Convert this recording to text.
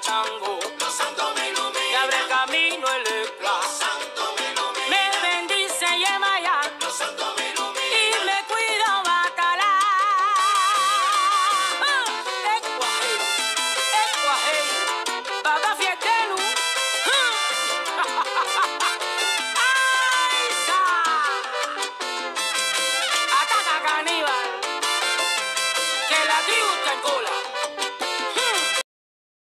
chango. Los